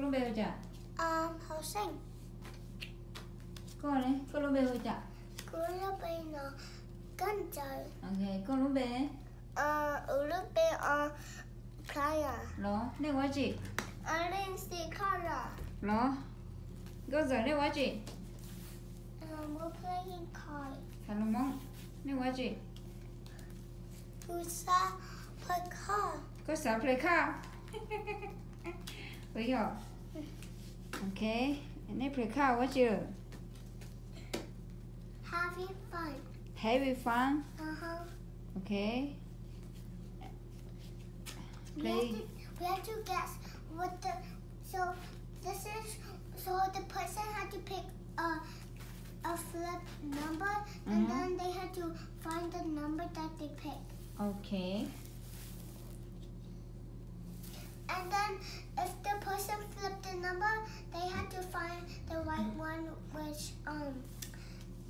Colombia hồi chả? Ờ, um, học sinh. Con đấy, Colombia hồi chả? Colombia nó con trời. Ok, Colombia. Uh, Colombia ở Playa. Lo, nên quá chị. Ở lên si color. Lo. Go giờ nên quá chị. Um, we're playing card. Hello mong. Nên quá chị. Pusa play card. Có sao play card? 哎呀！Ok. and play car quá chưa? Having fun. Having fun. Uh-huh. Okay. We have, Play. to, we have to guess what the so this is so the person had to pick a a flip number and Mhm. then they had to find the number that they picked. Okay. And then if the person flipped the number, they had to find the right one which um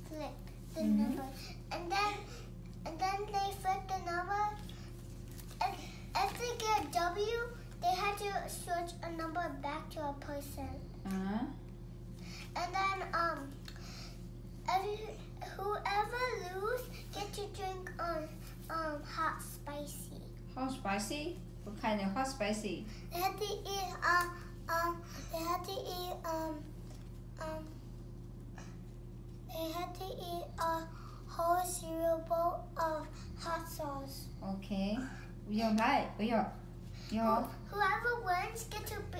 flipped the Mhm. number. And then and then they flipped the number and if they get a W, they had to switch a number back to a person. Uh-huh. And then um every, whoever lose get to drink um um hot spicy. hot spicy. What kind of hot spicy? They had to eat um um they had to eat um um they had to eat a whole cereal bowl of hot sauce. Okay. Lại, bây giờ. Giờ. Whoever wins get to be,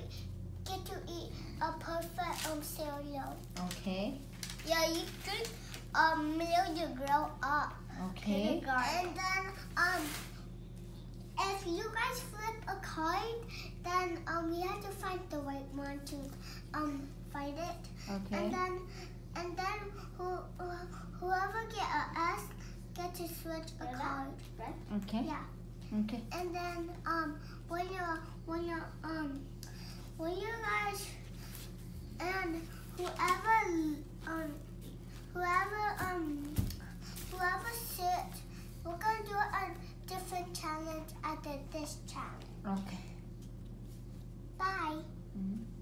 get to eat a perfect um cereal. Okay. Yeah, you drink a meal you grow up. Okay. And then um if you guys a card, then um we have to find the right one to um fight it. Okay. And then and then who uh, whoever get a S get to switch a card. Okay. Yeah. Okay. And then um when you're when you're um when you guys and whoever um whoever um whoever sits we're gonna do a different challenge after this challenge. Okay. Bye. Mm -hmm.